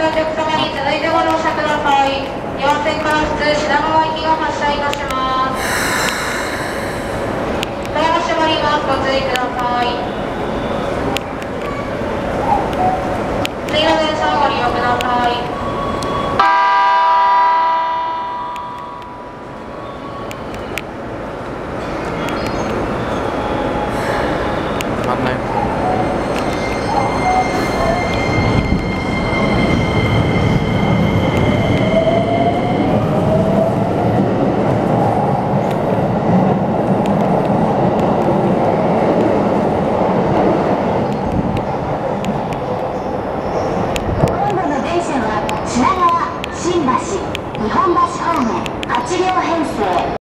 のお客様に続いてご乗車ください日本線から普通品川行きが発車いたします。ドアが閉まりますご注意ください橋日本橋方面8両編成。